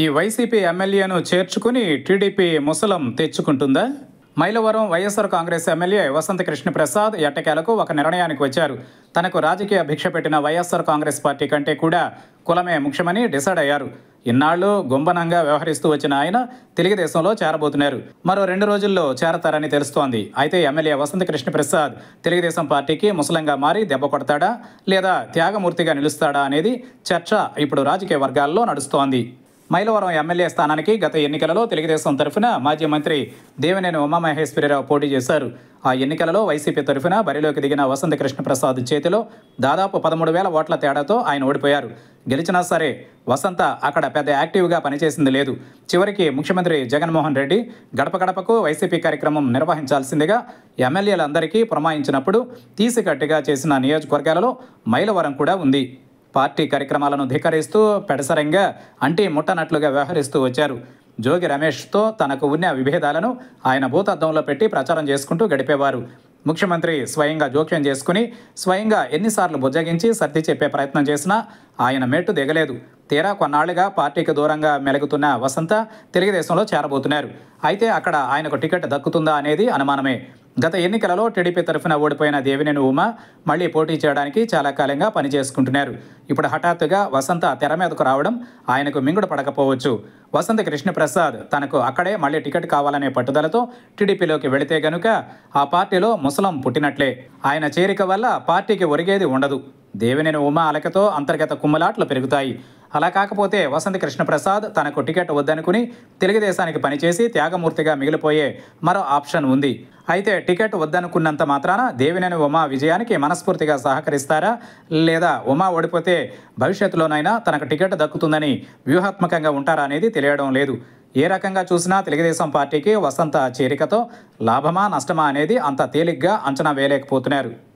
ఈ వైసీపీ ఎమ్మెల్యేను చేర్చుకుని టీడీపీ ముసలం తెచ్చుకుంటుందా? మైలవరం వైఎస్ఆర్ కాంగ్రెస్ ఎమ్మెల్యే వసంత కృష్ణప్రసాద్ ఎట్టకేలకు ఒక నిర్ణయానికి వచ్చారు. తనకు రాజకీయ భిక్ష పెట్టిన వైఎస్ఆర్ కాంగ్రెస్ పార్టీ కంటే కూడా కులమే ముఖ్యమని డిసైడ్ అయ్యారు. ఇన్నాళ్ళు గుంబనంగా వ్యవహరిస్తూ వచ్చిన ఆయన తెలుగుదేశంలో చేరబోతున్నారు. మరో రెండు రోజుల్లో చేరతారని తెలుస్తోంది. అయితే ఎమ్మెల్యే వసంత కృష్ణప్రసాద్ తెలుగుదేశం పార్టీకి ముసలంగా మారి దెబ్బ కొడతాడా? లేదా త్యాగమూర్తిగా నిలుస్తాడా అనేది చర్చ ఇప్పుడు రాజకీయ వర్గాల్లో నడుస్తోంది. మైలవరం ఎమ్మెల్యే స్థానానికి గత ఎన్నికలలో తెలుగుదేశం తరఫున మాజీ మంత్రి దేవినేని ఉమామహేశ్వరరావు పోటీ చేశారు. ఆ ఎన్నికలలో వైసీపీ తరఫున బరిలోకి దిగిన వసంత కృష్ణప్రసాద్ చేతిలో దాదాపు పదమూడు వేల ఓట్ల తేడాతో ఆయన ఓడిపోయారు. గెలిచినా సరే వసంత అక్కడ పెద్ద యాక్టివ్గా పనిచేసింది లేదు. చివరికి ముఖ్యమంత్రి జగన్మోహన్ రెడ్డి గడప గడపకు వైసీపీ కార్యక్రమం నిర్వహించాల్సిందిగా ఎమ్మెల్యేలందరికీ పురమాయించినప్పుడు తీసికట్టుగా చేసిన నియోజకవర్గాలలో మైలవరం కూడా ఉంది. పార్టీ కార్యక్రమాలను ధిక్కరిస్తూ పెడసరంగా అంటే ముట్టనట్లుగా వ్యవహరిస్తూ వచ్చారు. జోగి రమేష్తో తనకు ఉన్న విభేదాలను ఆయన భూతద్దంలో పెట్టి ప్రచారం చేసుకుంటూ గడిపేవారు. ముఖ్యమంత్రి స్వయంగా జోక్యం చేసుకుని స్వయంగా ఎన్నిసార్లు బుజ్జగించి సర్ది చెప్పే ప్రయత్నం చేసినా ఆయన మెట్టు దిగలేదు. తీరా కొన్నాళ్ళుగా పార్టీకి దూరంగా మెలుగుతున్న వసంత తెలుగుదేశంలో చేరబోతున్నారు. అయితే అక్కడ ఆయనకు టికెట్ దక్కుతుందా అనేది అనుమానమే. గత ఎన్నికలలో టీడీపీ తరఫున ఓడిపోయిన దేవినేని ఉమ మళ్ళీ పోటీ చేయడానికి చాలా కాలంగా పనిచేసుకుంటున్నారు. ఇప్పుడు హఠాత్తుగా వసంత తెర మీదకు రావడం ఆయనకు మింగుడు పడకపోవచ్చు. వసంత కృష్ణప్రసాద్ తనకు అక్కడే మళ్ళీ టికెట్ కావాలనే పట్టుదలతో టీడీపీలోకి వెళితే గనుక ఆ పార్టీలో ముసలం పుట్టినట్లే. ఆయన చేరిక వల్ల పార్టీకి ఒరిగేది ఉండదు. దేవినేని ఉమ అలకతో అంతర్గత కుమ్మలాట్లు పెరుగుతాయి. అలా కాకపోతే వసంత కృష్ణప్రసాద్ తనకు టికెట్ వద్దనుకుని తెలుగుదేశానికి పనిచేసి త్యాగమూర్తిగా మిగిలిపోయే మరో ఆప్షన్ ఉంది. అయితే టికెట్ వద్దనుకున్నంత మాత్రాన దేవినేని ఉమా విజయానికి మనస్ఫూర్తిగా సహకరిస్తారా? లేదా ఉమా ఓడిపోతే భవిష్యత్తులోనైనా తనకు టికెట్ దక్కుతుందని వ్యూహాత్మకంగా ఉంటారా అనేది తెలియడం లేదు. ఏ రకంగా చూసినా తెలుగుదేశం పార్టీకి వసంత చేరికతో లాభమా నష్టమా అనేది అంత తేలిగ్గా అంచనా వేయలేకపోతున్నారు.